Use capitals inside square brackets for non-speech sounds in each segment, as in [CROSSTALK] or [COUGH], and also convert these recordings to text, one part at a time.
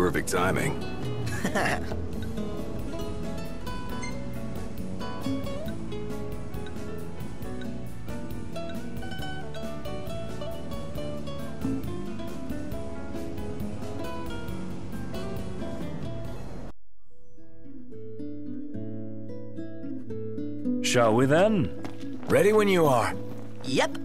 Perfect timing. Shall we then? Ready when you are. Yep.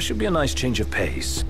Should be a nice change of pace.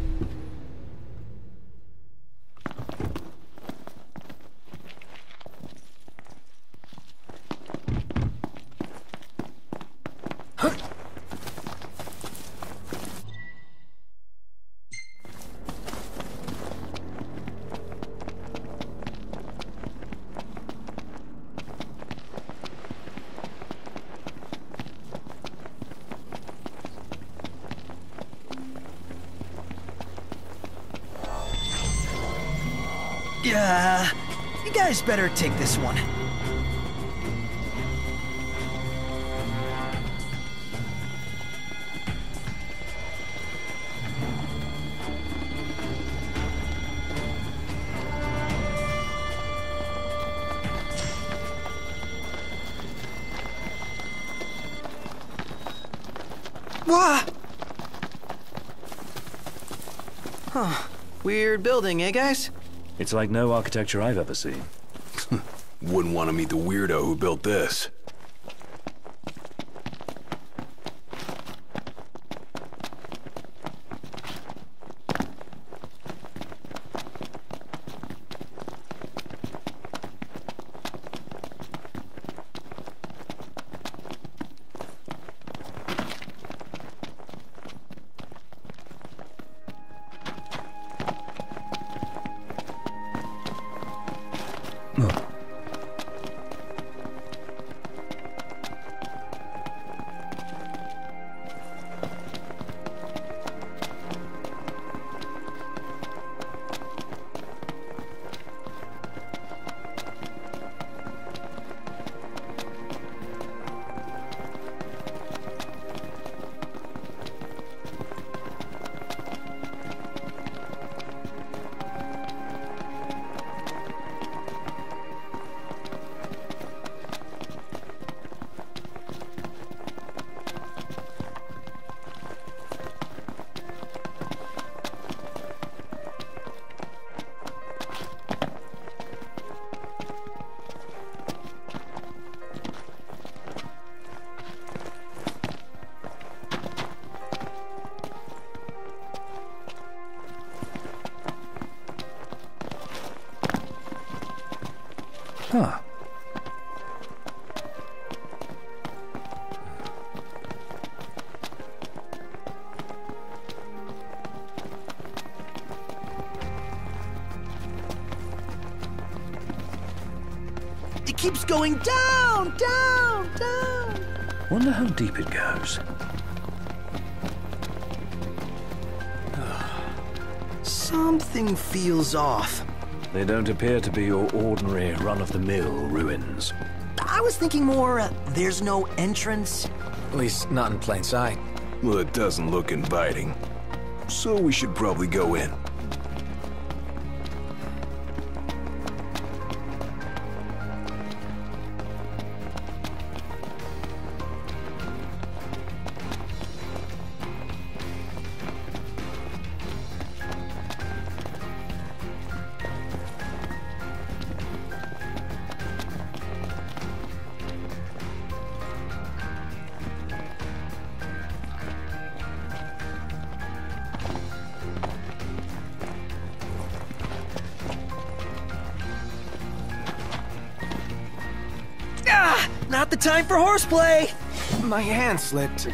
Guys better take this one. Wah! Huh. Weird building, eh, guys? It's like no architecture I've ever seen. Wouldn't want to meet the weirdo who built this. Keeps going down, down, down. Wonder how deep it goes. Something feels off. They don't appear to be your ordinary run-of-the-mill ruins. I was thinking more, uh, there's no entrance. At least not in plain sight. Well, it doesn't look inviting. So we should probably go in. My hand slipped.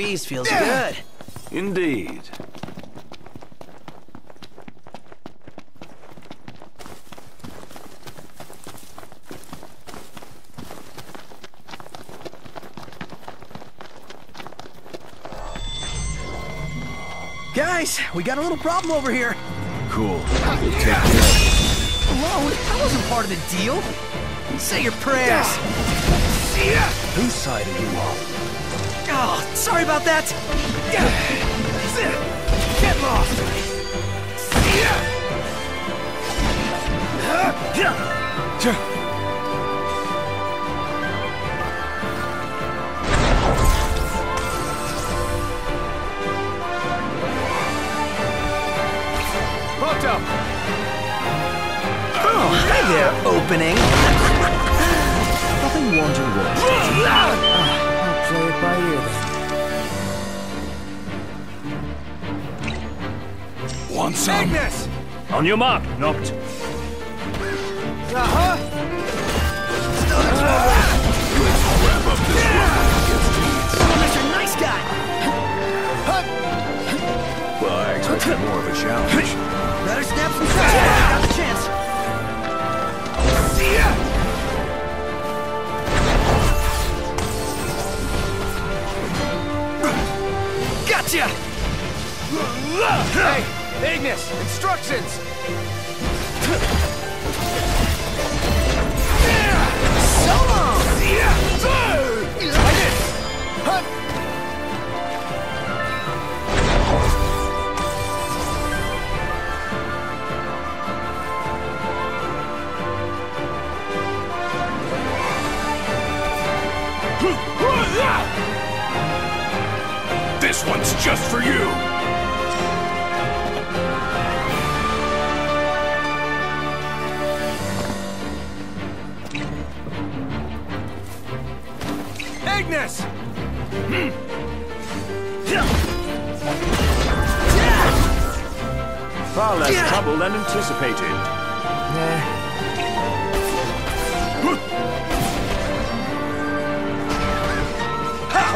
Breeze feels good. Indeed. Guys, we got a little problem over here. Cool. We'll take care of it. Alone? That wasn't part of the deal. Say your prayers. Whose side are you on? Oh, sorry about that. Your mark, Noct. This one's just for you! Ignis! Far less trouble than anticipated. Yeah.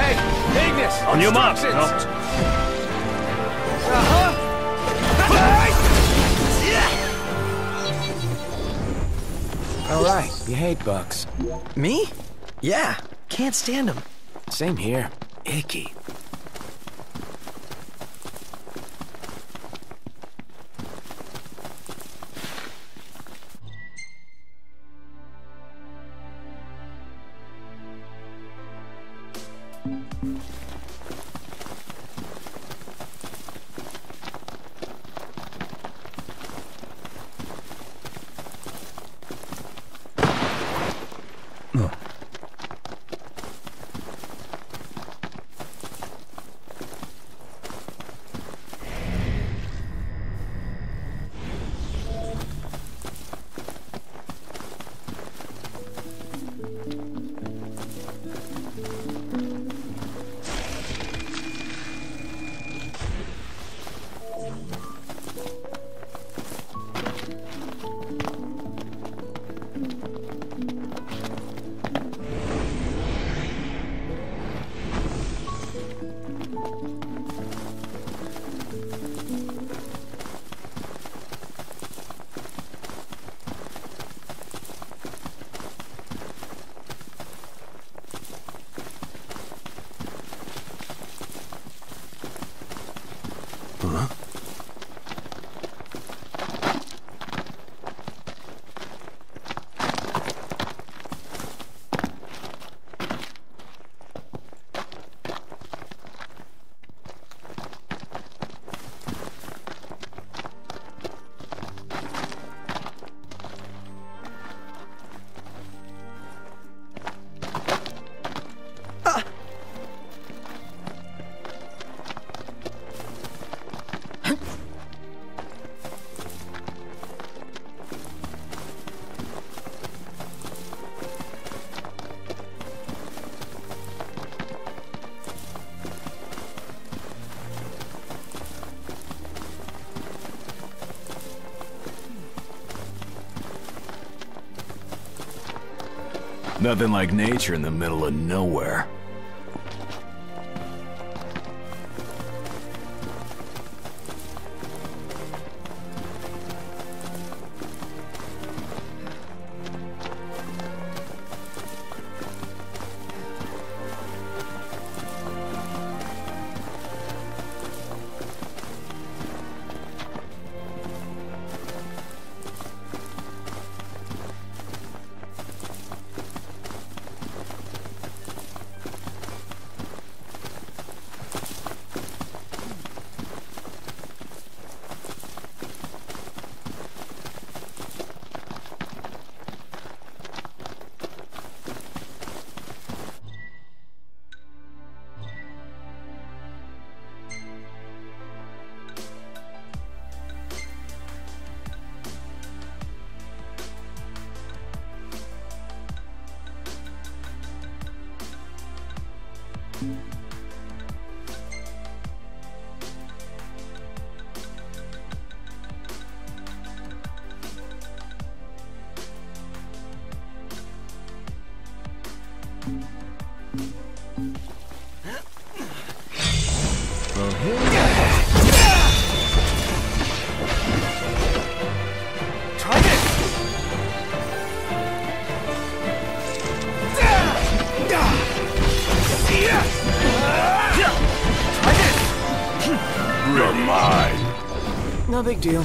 Hey! Ignis! On your mark, instructions. Noct. Uh-huh. All right, you hate bugs. Me? Yeah, can't stand them. Same here. Icky. Nothing like nature in the middle of nowhere. No big deal.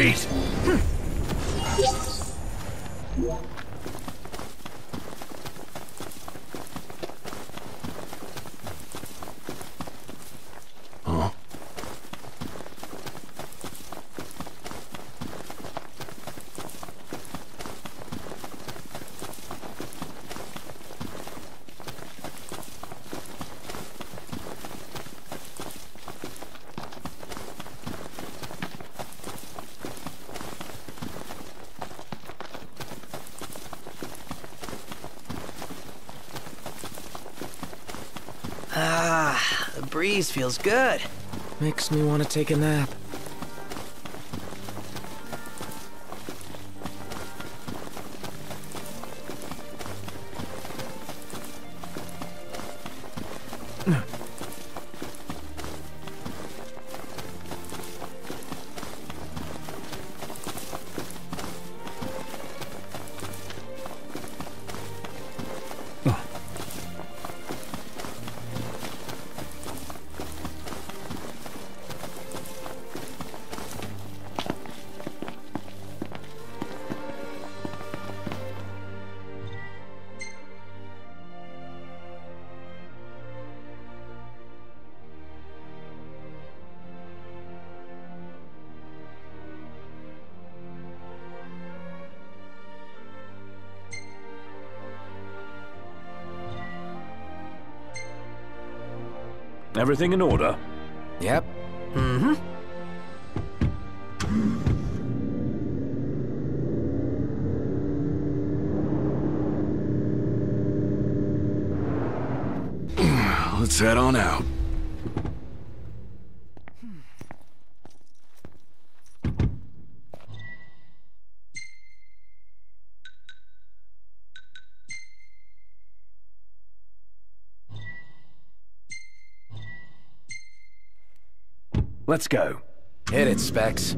On Ah, the breeze feels good. Makes me want to take a nap. Everything in order? Yep. Mm-hmm. Let's head on out. Let's go. Hit it, Specs.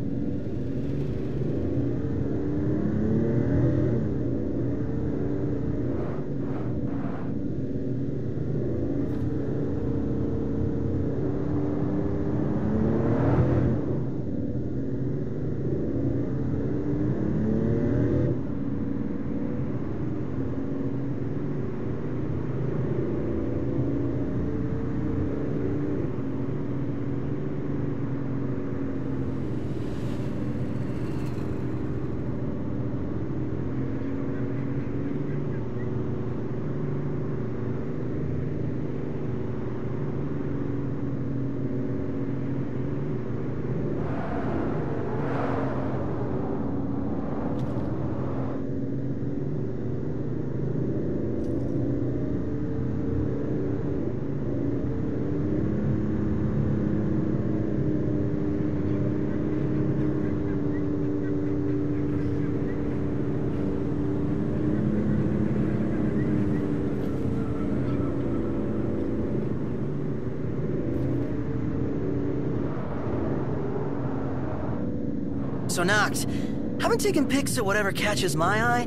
So, Noct, haven't taken pics at whatever catches my eye,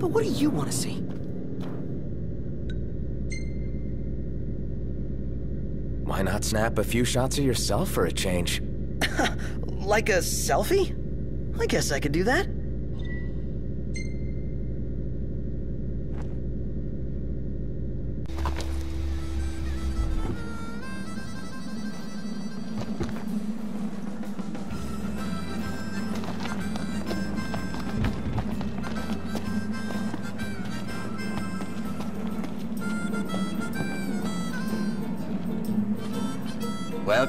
but what do you want to see? Why not snap a few shots of yourself for a change? [LAUGHS] Like a selfie? I guess I could do that.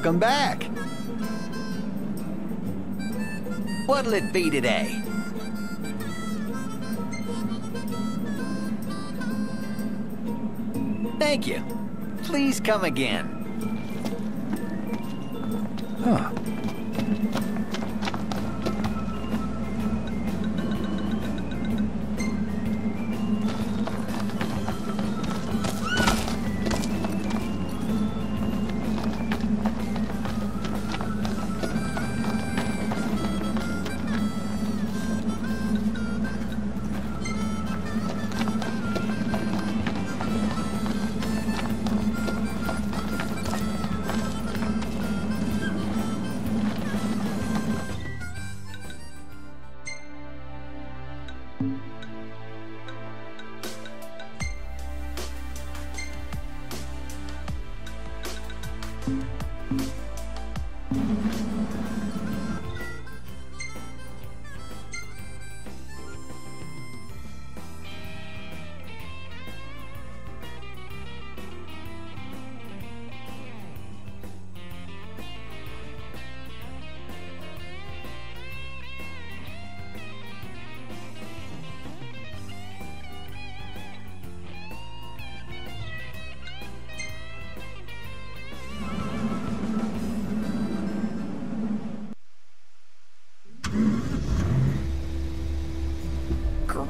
Welcome back. What'll it be today? Thank you. Please come again.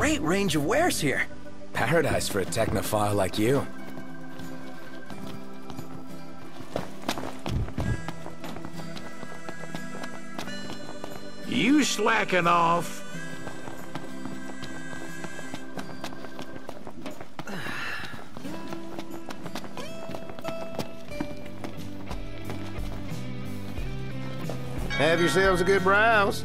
Great range of wares here. Paradise for a technophile like you. You slacking off? Have yourselves a good browse.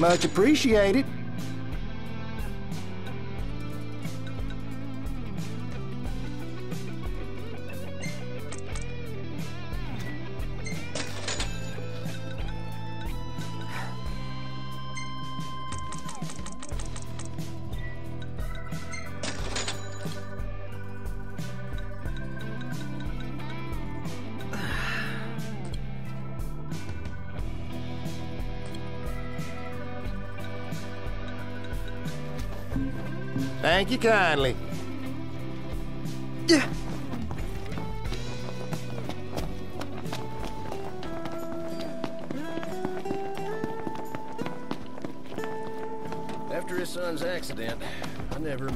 Much appreciated. Thank you kindly. Yeah. After his son's accident, I never...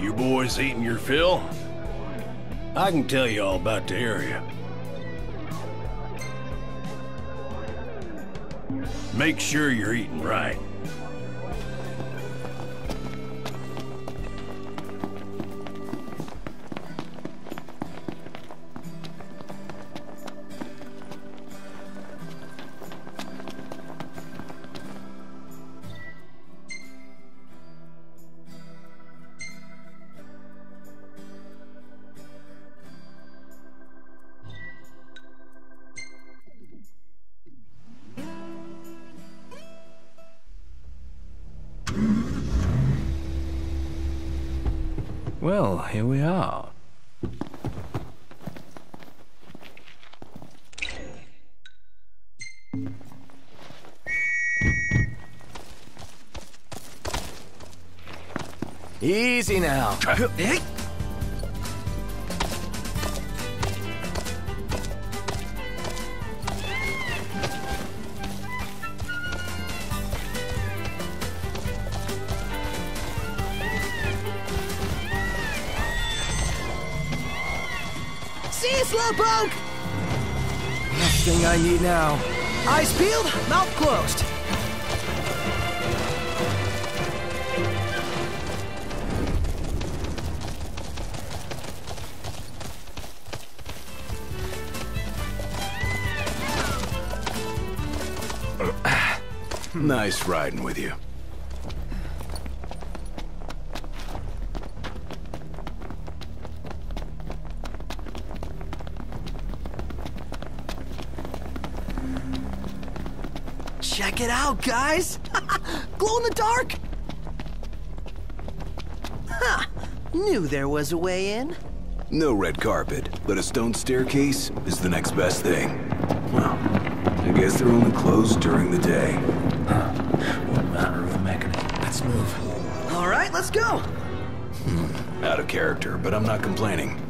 You boys eating your fill? I can tell you all about the area. Make sure you're eating right. Well, here we are. Easy now. I need now. Eyes peeled, mouth closed. [SIGHS] Nice riding with you. Check it out, guys! [LAUGHS] Glow in the dark! Ha! Knew there was a way in. No red carpet, but a stone staircase is the next best thing. Well, I guess they're only closed during the day. What manner of mechanism? Let's move. All right, let's go. Hmm, out of character, but I'm not complaining.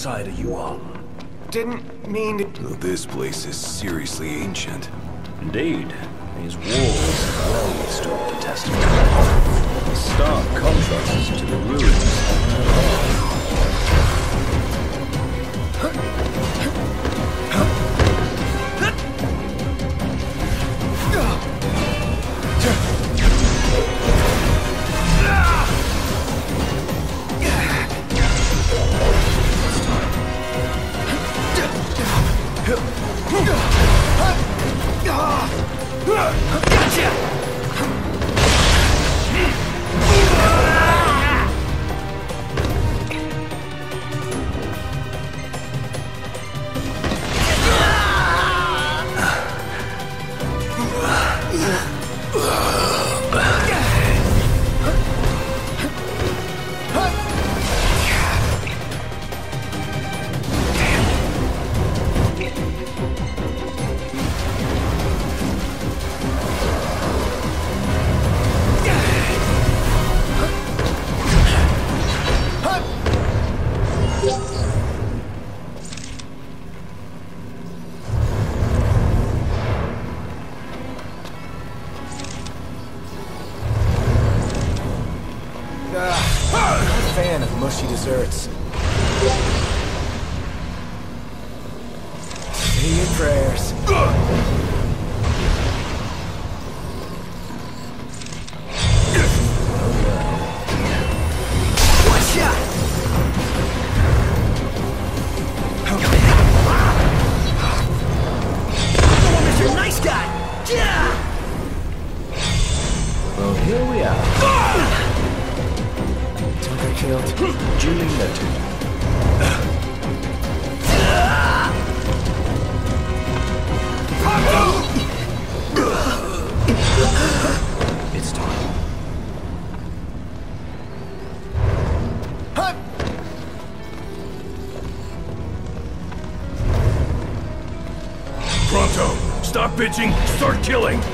Whose side are you on? Didn't mean to. Though this place is seriously ancient. Indeed, these walls have well withstood the test of time. Stark contrast to the ruins on their fan of Start killing!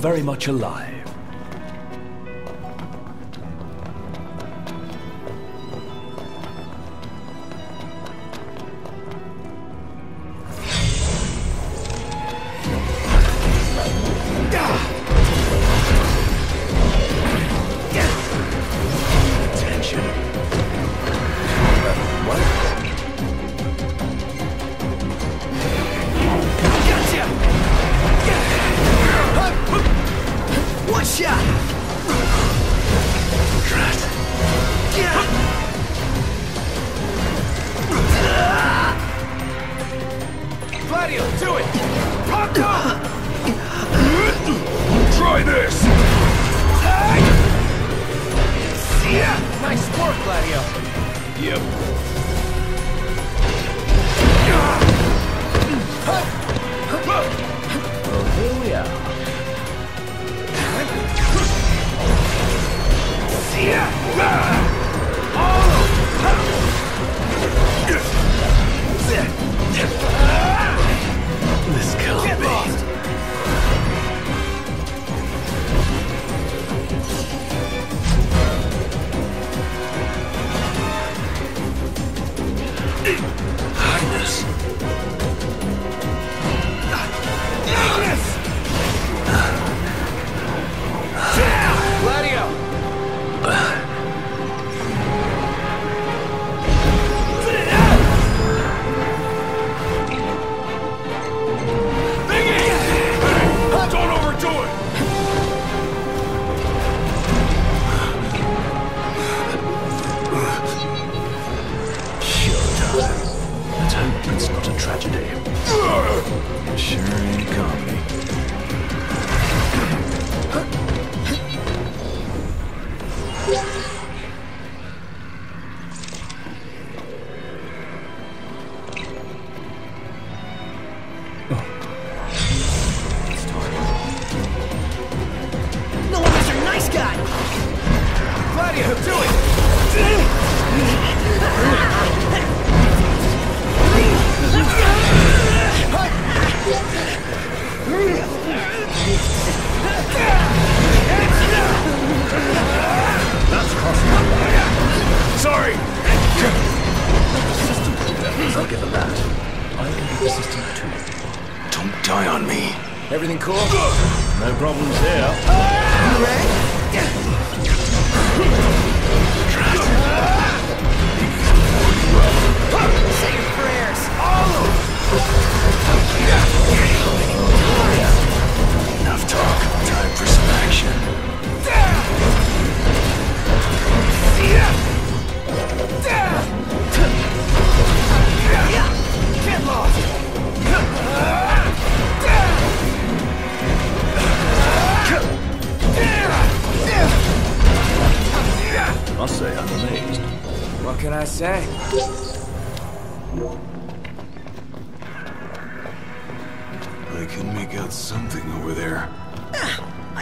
very much alive.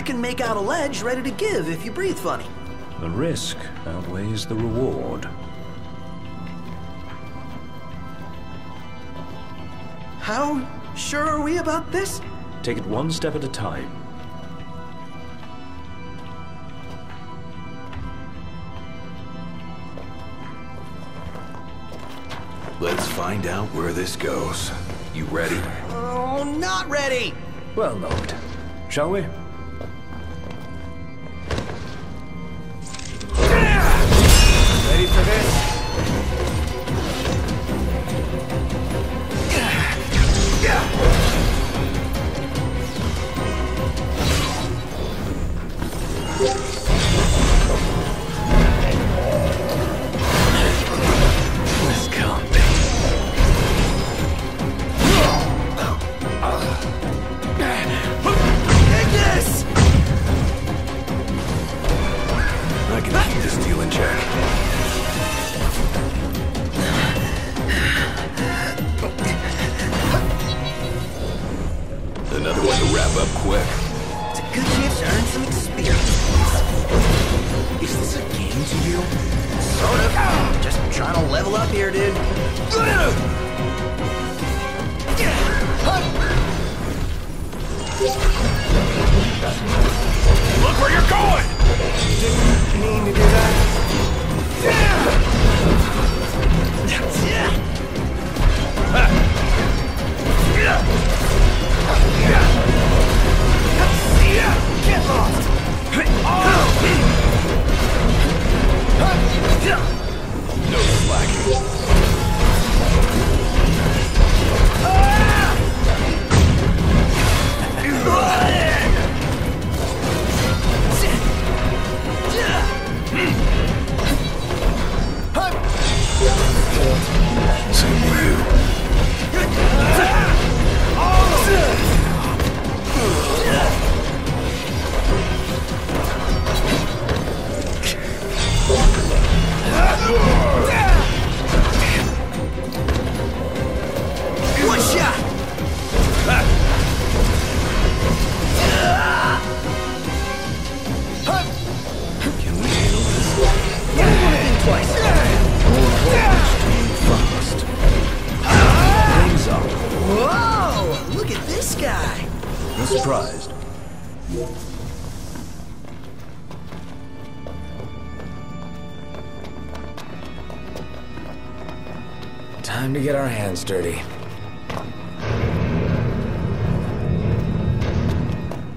can make out a ledge ready to give if you breathe funny. The risk outweighs the reward. How sure are we about this? Take it one step at a time. Let's find out where this goes. You ready? Oh, not ready! Well, Noct. Shall we?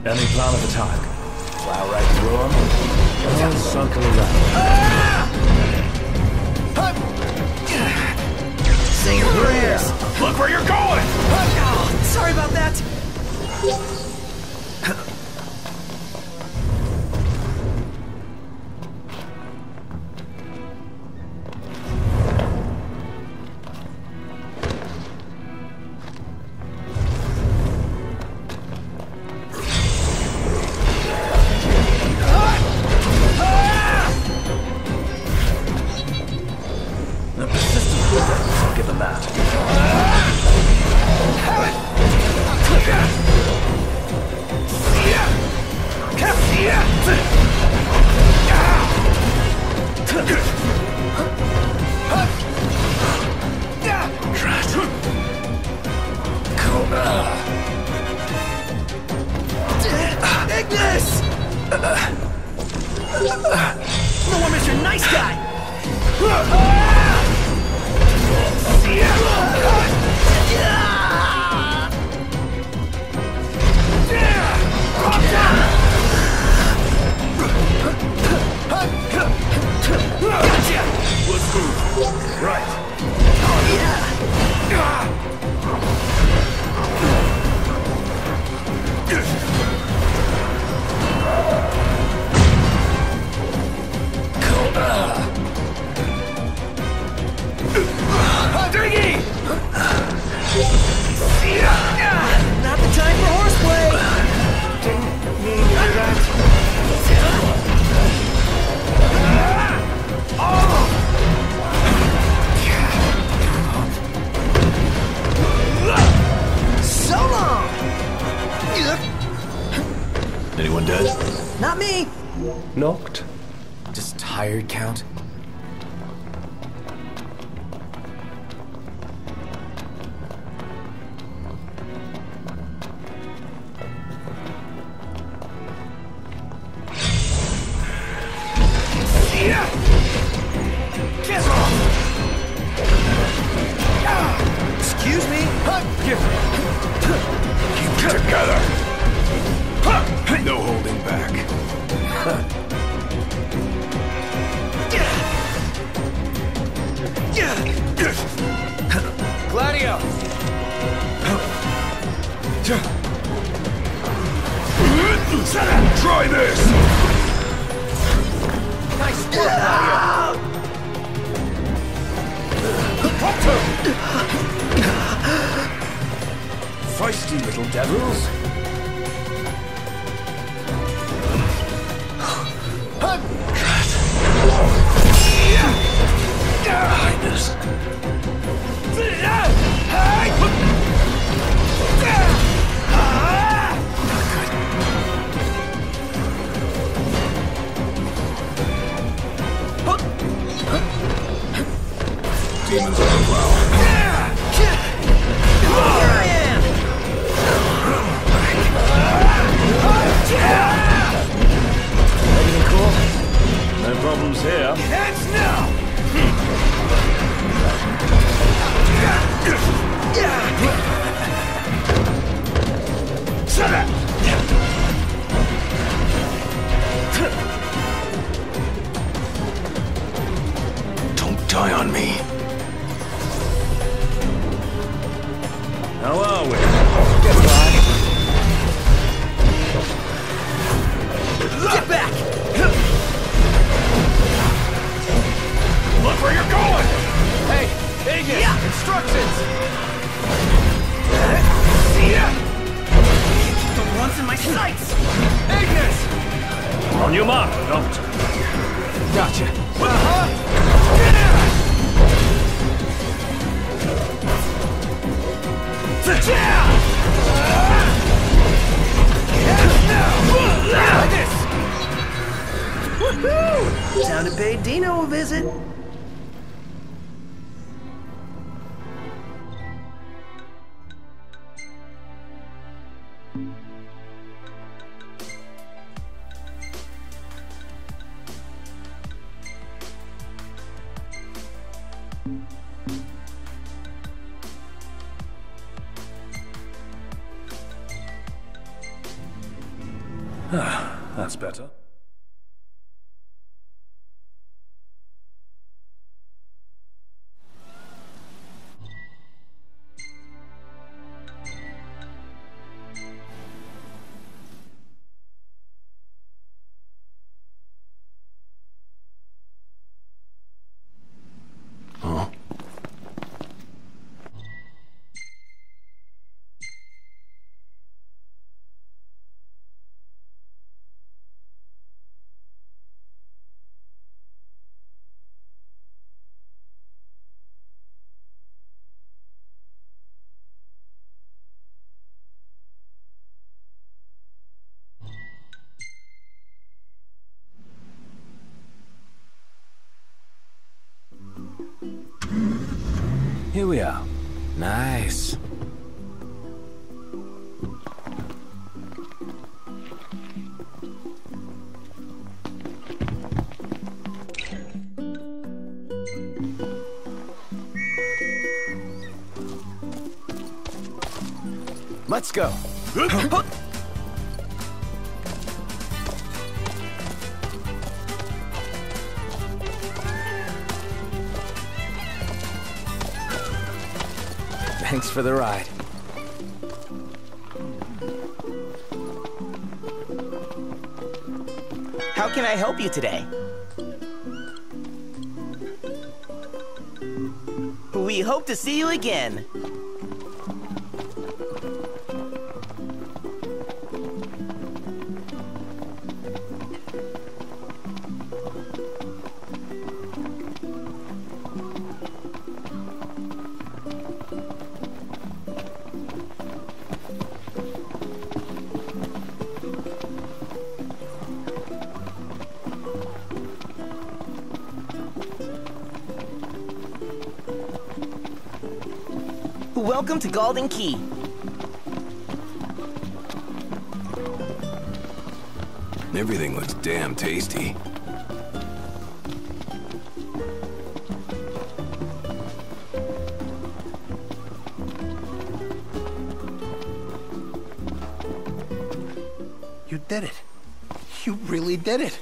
Any plan of attack? Plow right through them? And circle around. See your prayers! Look where you're going! Oh, sorry about that! Ah! you little devils. Demons are unwell. problems here. Hands now! Don't die on me. How are we? Goodbye. Back! Look where you're going! Hey, Aegis! Yeah. Instructions! See ya! The one's in my sights! Ignis! On your mark, don't. Gotcha. Uh-huh! Yeah! Yeah! Yeah! Like this! Woohoo! Time to pay Dino a visit. Here we are. Nice. Let's go. [LAUGHS] Thanks for the ride. How can I help you today? We hope to see you again. Golden Key. Everything looks damn tasty. You did it. You really did it.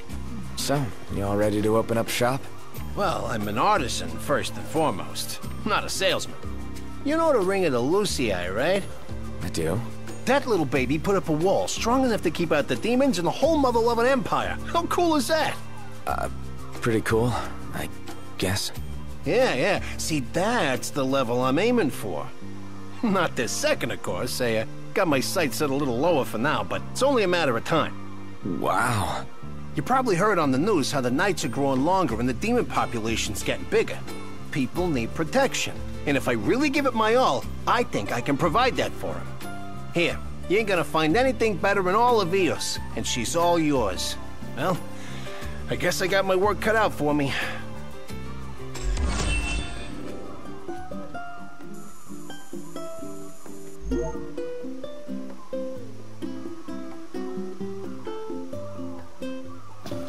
So, you all ready to open up shop? Well, I'm an artisan first and foremost, not a salesman. You know the Ring of the Lucii, right? I do. That little baby put up a wall strong enough to keep out the demons and the whole mother-loving empire. How cool is that? Uh, pretty cool, I guess. Yeah, yeah. See, that's the level I'm aiming for. Not this second, of course. I uh, got my sights set a little lower for now, but it's only a matter of time. Wow. You probably heard on the news how the nights are growing longer and the demon population's getting bigger. People need protection. And if I really give it my all, I think I can provide that for him. Here, you ain't gonna find anything better in all of Eos, and she's all yours. Well, I guess I got my work cut out for me.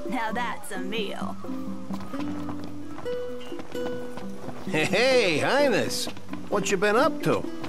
Now that's a meal. Hey, Highness. What you been up to?